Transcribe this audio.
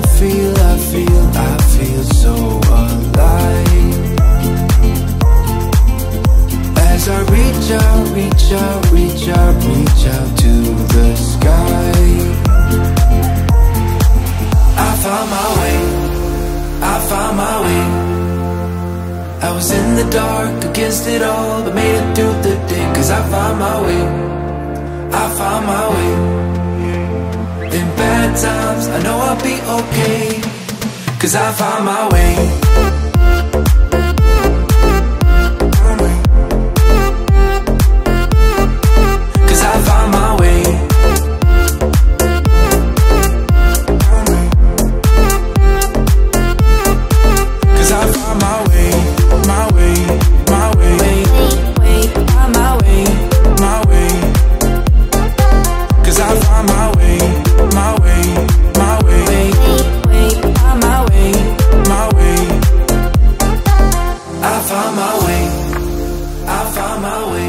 I feel, I feel, I feel so alive. As I reach out, reach out, reach out, reach out to the sky. I found my way, I found my way. I was in the dark against it all, but made it through the day. Cause I found my way, I found my way. Times, I know I'll be okay. Cause I found my way. my way.